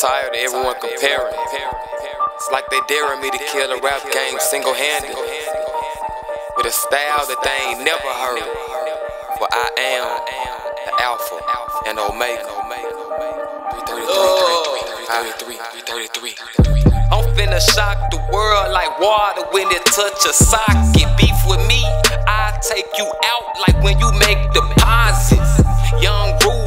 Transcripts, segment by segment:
Tired of everyone comparing. It's like they daring me to kill a rap game single handed. With a style that they ain't never heard. For I am the Alpha and Omega. 333, 333, 333. I'm finna shock the world like water when it touch a socket. Beef with me, I take you out like when you make deposits.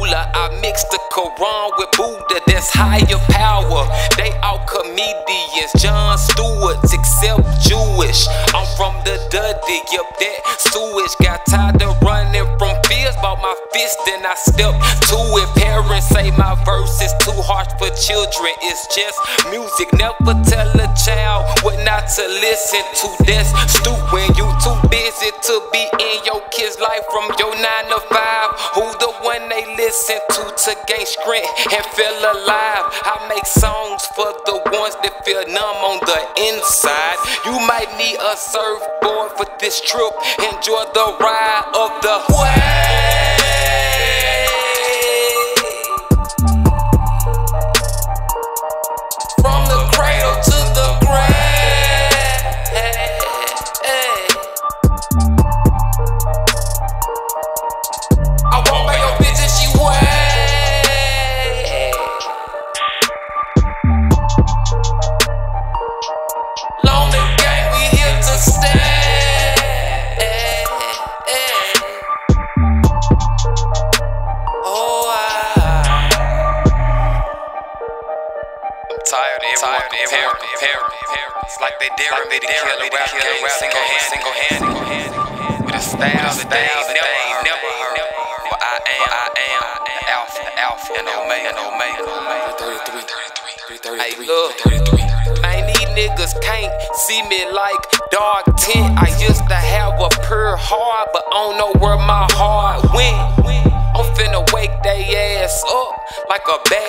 Ruler, I mix the Quran with Buddha, that's higher power. They all comedians, Jon Stewart's, except Jewish. I'm from the Dudley, yep, that sewage. Got tired of running from fears, bought my fist, then I stepped to it. Parents say my verse is too harsh for children, it's just music. Never tell a child what not to listen to. That's stupid you too busy to be in your kid's life from your 9 to 5. Who the listen to to gain strength and feel alive. I make songs for the ones that feel numb on the inside. You might need a surfboard for this trip. Enjoy the ride of the wave. Tired of everyone comparing, comparing. It's like they daring me to kill a rap game single hand, single hand, with a style that they ain't never heard. But I am, I am the alpha, the alpha, and omega, and omega. 33, 33, 33, hey, look, man, these niggas can't see me like dark tint. I used to have a pure heart, but I don't know where my heart went. I'm finna wake they ass up like a bad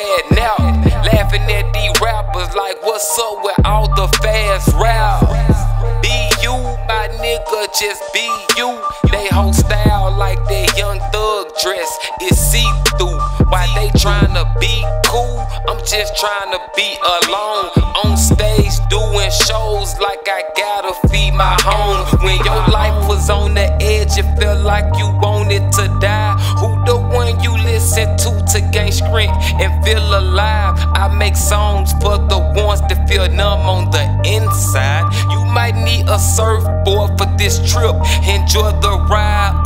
just be you. They whole style like that Young Thug dress is see through. Why they tryna be cool? I'm just tryna be alone on stage doing shows like I gotta feed my home. When your life was on the edge, it felt like you wanted to die. Who the you listen to gain strength and feel alive? I make songs for the ones that feel numb on the inside. You might need a surfboard for this trip. Enjoy the ride.